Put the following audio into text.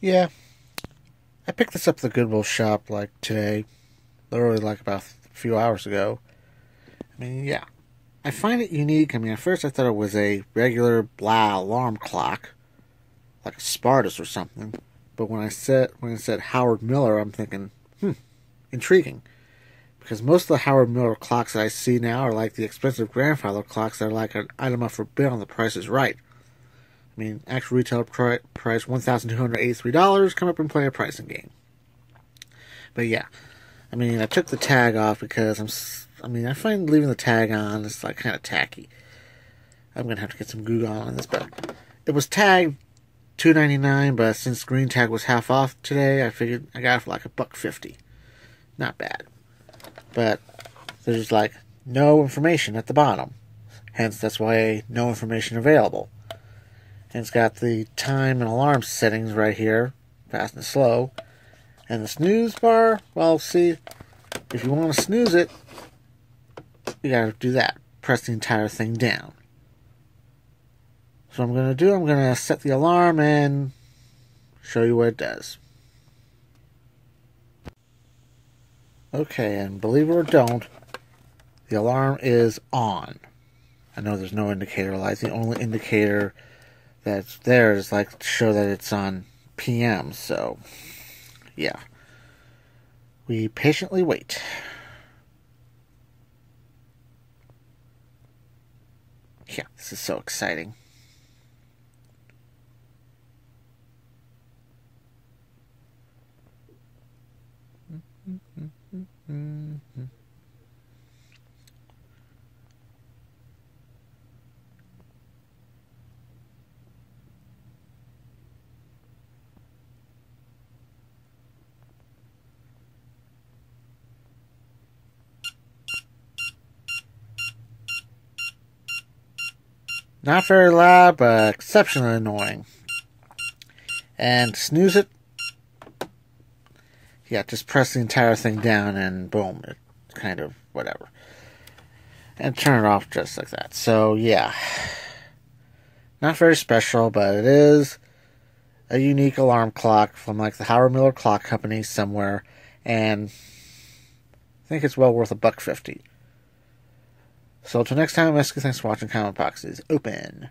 Yeah. I picked this up at the Goodwill shop like today, literally like about a few hours ago. I mean, yeah. I find it unique. I mean, at first I thought it was a regular blah alarm clock, like a Spartus or something. But when I said when it said Howard Miller, I'm thinking, hmm, intriguing. Because most of the Howard Miller clocks that I see now are like the expensive grandfather clocks that are like an item up for bid on the price is right. I mean, actual retail price $1,283. Come up and play a pricing game. But yeah, I mean, I took the tag off because I'm. I mean, I find leaving the tag on is like kind of tacky. I'm gonna have to get some Google on this, but it was tagged two ninety nine. But since green tag was half off today, I figured I got it for like a buck fifty. Not bad, but there's like no information at the bottom. Hence, that's why no information available. And it's got the time and alarm settings right here, fast and slow. And the snooze bar, well, see, if you want to snooze it, you gotta do that. Press the entire thing down. So I'm gonna do, I'm gonna set the alarm and show you what it does. Okay, and believe it or don't, the alarm is on. I know there's no indicator light. The only indicator that's there is like to show that it's on PM. So, yeah. We patiently wait. Yeah, this is so exciting. Not very loud, but exceptionally annoying. And snooze it. Yeah, just press the entire thing down and boom, it kind of whatever. And turn it off just like that. So, yeah. Not very special, but it is a unique alarm clock from like the Howard Miller Clock Company somewhere. And I think it's well worth a buck fifty. So until next time, Mesky, thanks for watching. Comic boxes open.